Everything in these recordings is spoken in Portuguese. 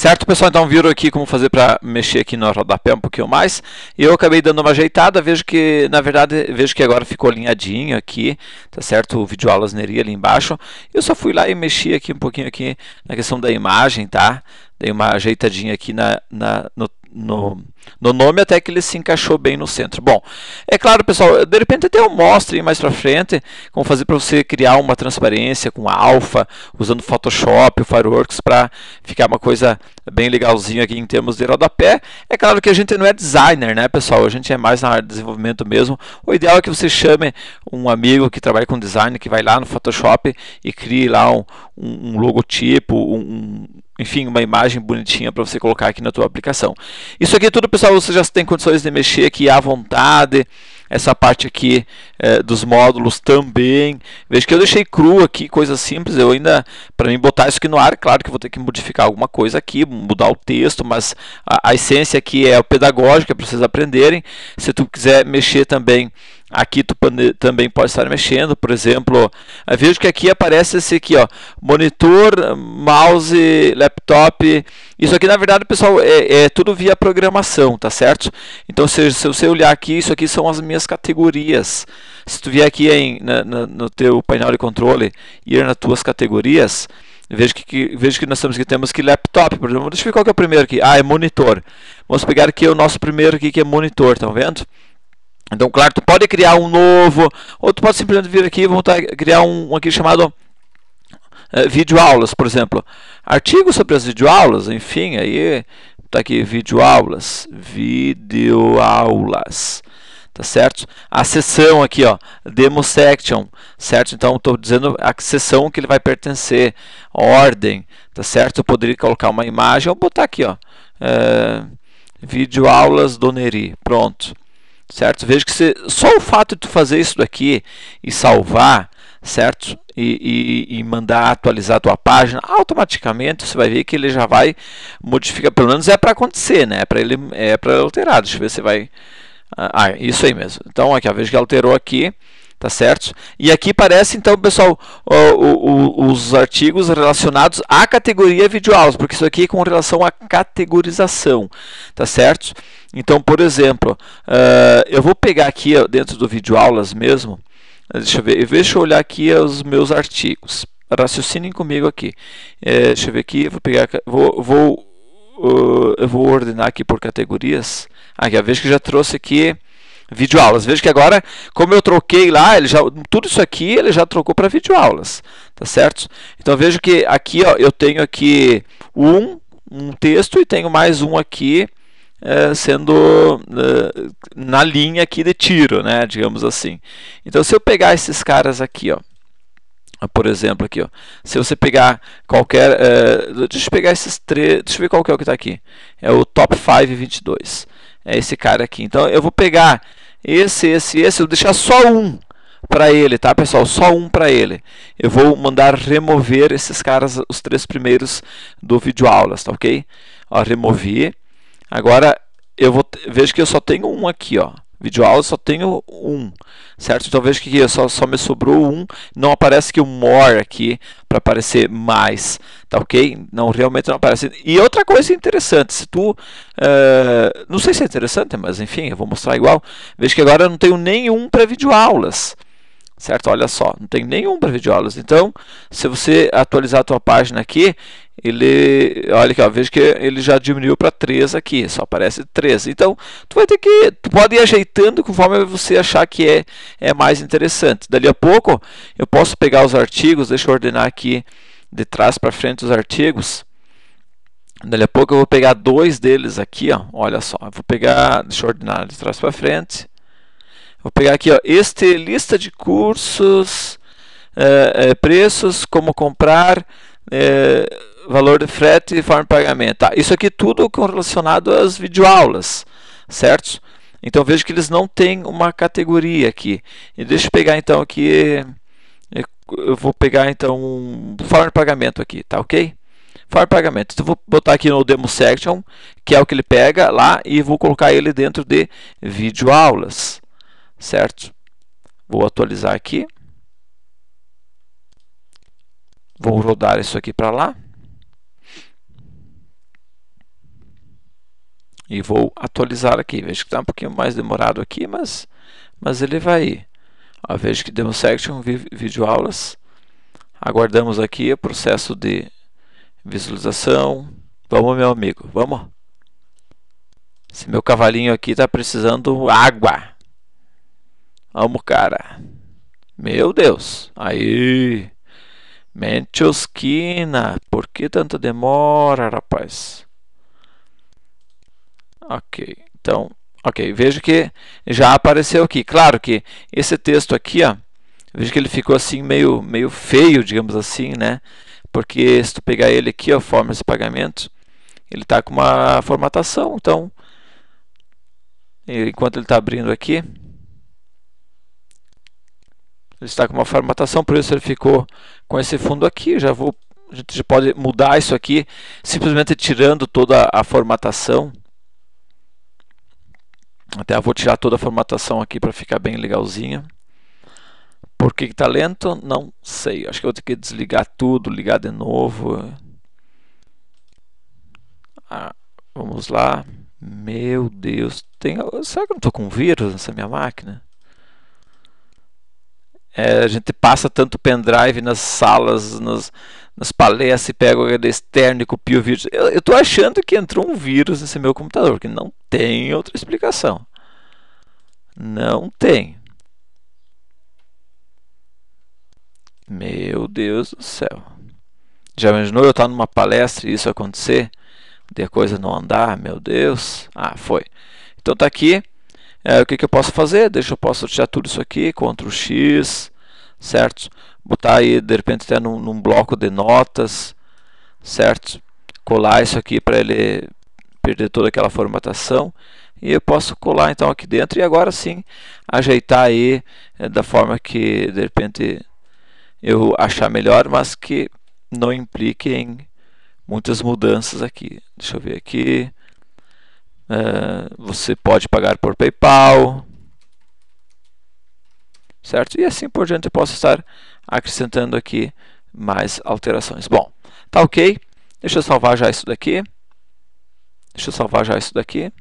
Certo, pessoal? Então viram aqui como fazer para mexer aqui no rodapé um pouquinho mais. Eu acabei dando uma ajeitada, vejo que, na verdade, vejo que agora ficou alinhadinho aqui, tá certo? O vídeo aulas Neria ali embaixo. Eu só fui lá e mexi aqui um pouquinho aqui na questão da imagem, tá? Dei uma ajeitadinha aqui na, na no no, no nome até que ele se encaixou bem no centro. Bom, é claro, pessoal, de repente até eu mostre mais para frente como fazer para você criar uma transparência com alfa, usando Photoshop, Fireworks para ficar uma coisa bem legalzinha aqui em termos de rodapé. É claro que a gente não é designer, né, pessoal? A gente é mais na área de desenvolvimento mesmo. O ideal é que você chame um amigo que trabalha com design, que vai lá no Photoshop e crie lá um, um logotipo, um, enfim, uma imagem bonitinha para você colocar aqui na tua aplicação. Isso aqui tudo, pessoal, você já tem condições de mexer aqui à vontade. Essa parte aqui é, dos módulos também. Veja que eu deixei cru aqui, coisa simples. Eu ainda, para mim botar isso aqui no ar, claro que vou ter que modificar alguma coisa aqui, mudar o texto, mas a, a essência aqui é o pedagógico, é para vocês aprenderem. Se tu quiser mexer também Aqui tu também pode estar mexendo, por exemplo, vejo que aqui aparece esse aqui, ó, monitor, mouse, laptop. Isso aqui, na verdade, pessoal, é, é tudo via programação, tá certo? Então, se, se, você olhar aqui, isso aqui são as minhas categorias. Se tu vier aqui em, na, na, no teu painel de controle e ir nas tuas categorias, vejo que, que, vejo que nós temos que temos que laptop, por exemplo. Deixa eu ver qual que é o primeiro aqui. Ah, é monitor. Vamos pegar aqui o nosso primeiro aqui, que é monitor, estão vendo? Então, claro, tu pode criar um novo, ou tu pode simplesmente vir aqui e voltar criar um, um aqui chamado é, videoaulas, por exemplo. Artigos sobre as videoaulas, enfim, aí tá aqui videoaulas, videoaulas, tá certo? A seção aqui, ó, demo section, certo? Então, estou dizendo a seção que ele vai pertencer, ordem, tá certo? Eu poderia colocar uma imagem, ou botar aqui, ó, é, videoaulas do Neri, pronto certo? Veja que você, só o fato de tu fazer isso daqui e salvar, certo? E, e, e, mandar atualizar a tua página, automaticamente você vai ver que ele já vai modificar, pelo menos é para acontecer, né? É para ele é para alterar. Deixa eu ver se vai ah, ah, isso aí mesmo. Então aqui, a vez que alterou aqui, tá certo? E aqui parece então, pessoal, o, o, os artigos relacionados à categoria videoaulas, porque isso aqui é com relação à categorização, tá certo? Então, por exemplo, uh, eu vou pegar aqui dentro do videoaulas mesmo, deixa eu ver, deixa eu olhar aqui os meus artigos, raciocinem comigo aqui, é, deixa eu ver aqui, vou pegar, vou, vou uh, eu vou ordenar aqui por categorias, aqui, a vez que já trouxe aqui videoaulas. Veja que agora, como eu troquei lá, ele já, tudo isso aqui ele já trocou para videoaulas, tá certo? Então veja que aqui ó, eu tenho aqui um, um texto e tenho mais um aqui é, sendo é, na linha aqui de tiro, né, digamos assim. Então se eu pegar esses caras aqui, ó, por exemplo aqui, ó, se você pegar qualquer, é, deixa eu pegar esses três, deixa eu ver qual que é o que está aqui, é o top 5 22, é esse cara aqui. Então eu vou pegar esse, esse, esse, eu vou deixar só um para ele, tá, pessoal? Só um para ele. Eu vou mandar remover esses caras, os três primeiros do vídeo aulas, tá ok? Ó, removi. Agora eu vou vejo que eu só tenho um aqui, ó. Vídeo aula só tenho um, certo? Então veja que só, só me sobrou um, não aparece que o more aqui para aparecer mais, tá ok? Não, realmente não aparece. E outra coisa interessante, se tu, uh, não sei se é interessante, mas enfim, eu vou mostrar igual. Veja que agora eu não tenho nenhum para videoaulas. aulas certo? Olha só, não tem nenhum para videoaulas. Então, se você atualizar a tua página aqui, ele, olha aqui, ó, veja que ele já diminuiu para 3 aqui, só aparece 3. Então, tu vai ter que, tu pode ir ajeitando conforme você achar que é, é mais interessante. Dali a pouco, eu posso pegar os artigos, deixa eu ordenar aqui de trás para frente os artigos. Dali a pouco eu vou pegar dois deles aqui, ó, olha só, eu vou pegar, deixa eu ordenar de trás para frente. Vou pegar aqui, ó, este lista de cursos, é, é, preços, como comprar, é, valor de frete e forma de pagamento. Tá, isso aqui tudo relacionado às videoaulas, certo? Então vejo que eles não têm uma categoria aqui. E deixa eu pegar então aqui, eu vou pegar então forma de pagamento aqui, tá ok? Forma de pagamento. Então vou botar aqui no demo section, que é o que ele pega lá, e vou colocar ele dentro de videoaulas certo? Vou atualizar aqui. Vou rodar isso aqui para lá. E vou atualizar aqui. Vejo que está um pouquinho mais demorado aqui, mas, mas ele vai. Ó, vejo que Demo Section, vídeo aulas. Aguardamos aqui o processo de visualização. Vamos, meu amigo, vamos. Esse meu cavalinho aqui está precisando água. Vamos, cara. Meu Deus. Aí. Mentosquina. Por que tanta demora, rapaz? Ok. Então, ok. Veja que já apareceu aqui. Claro que esse texto aqui, ó. Veja que ele ficou assim meio, meio feio, digamos assim, né? Porque se tu pegar ele aqui, ó, formas de pagamento, ele está com uma formatação. Então, enquanto ele está abrindo aqui, ele está com uma formatação, por isso ele ficou com esse fundo aqui. Já vou, a gente pode mudar isso aqui, simplesmente tirando toda a formatação. Até vou tirar toda a formatação aqui para ficar bem legalzinha. Por que está lento? Não sei. Acho que vou ter que desligar tudo, ligar de novo. Ah, vamos lá. Meu Deus, tem... será que eu não estou com vírus nessa minha máquina? É, a gente passa tanto pendrive nas salas, nas, nas palestras pega o HD externo e copia o vírus. Eu estou achando que entrou um vírus nesse meu computador, que não tem outra explicação. Não tem. Meu Deus do céu. Já imaginou eu estar numa palestra e isso acontecer? De coisa não andar? Meu Deus. Ah, foi. Então tá aqui. É, o que, que eu posso fazer? Deixa eu posso tirar tudo isso aqui, Ctrl X, certo? Botar aí de repente até num, num bloco de notas, certo? Colar isso aqui para ele perder toda aquela formatação e eu posso colar então aqui dentro e agora sim ajeitar aí é, da forma que de repente eu achar melhor, mas que não implique em muitas mudanças aqui. Deixa eu ver aqui. Uh, você pode pagar por PayPal, certo? E assim por diante eu posso estar acrescentando aqui mais alterações. Bom, tá ok. Deixa eu salvar já isso daqui. Deixa eu salvar já isso daqui.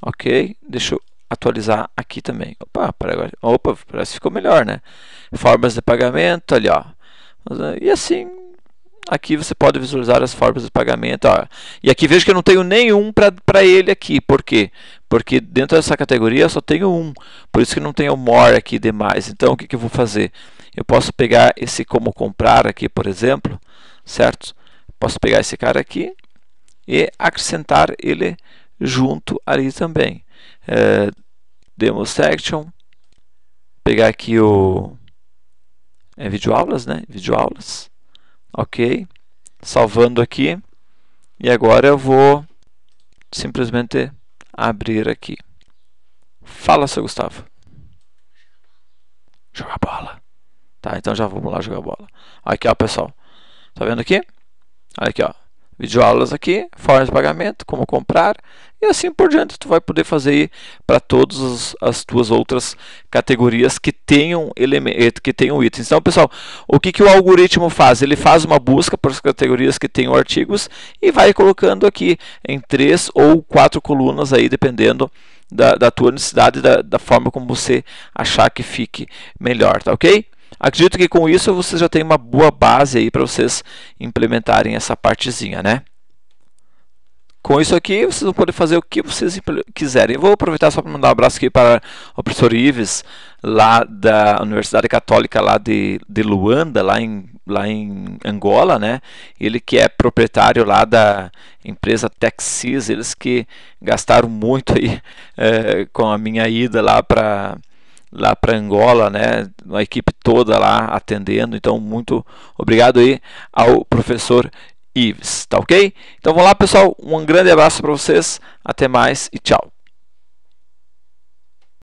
Ok. Deixa eu atualizar aqui também. Opa, agora. Opa, parece que ficou melhor, né? Formas de pagamento ali, ó. E assim aqui você pode visualizar as formas de pagamento. Ó. E aqui vejo que eu não tenho nenhum para ele aqui. Por quê? Porque dentro dessa categoria eu só tenho um. Por isso que não tenho more aqui demais. Então o que, que eu vou fazer? Eu posso pegar esse como comprar aqui, por exemplo. Certo? Posso pegar esse cara aqui e acrescentar ele junto ali também. É, demo section. Pegar aqui o é, vídeo aulas, né? Vídeo aulas ok, salvando aqui, e agora eu vou simplesmente abrir aqui. Fala, seu Gustavo. Jogar bola. Tá, então já vamos lá jogar bola. Aqui, ó, pessoal. Tá vendo aqui? Olha aqui, ó videoaulas aqui, formas de pagamento, como comprar e assim por diante. Tu vai poder fazer para todas as tuas outras categorias que tenham eh, que tenham itens. Então, pessoal, o que, que o algoritmo faz? Ele faz uma busca por as categorias que tenham artigos e vai colocando aqui em três ou quatro colunas aí, dependendo da, da tua necessidade, da, da forma como você achar que fique melhor, tá ok? Acredito que com isso vocês já têm uma boa base aí para vocês implementarem essa partezinha, né? Com isso aqui, vocês vão poder fazer o que vocês quiserem. Eu vou aproveitar só para mandar um abraço aqui para o professor Ives, lá da Universidade Católica lá de, de Luanda, lá em, lá em Angola, né? Ele que é proprietário lá da empresa Texis, eles que gastaram muito aí é, com a minha ida lá para lá para Angola, né? A equipe toda lá atendendo. Então, muito obrigado aí ao professor Ives, tá ok? Então vamos lá, pessoal. Um grande abraço para vocês. Até mais e tchau.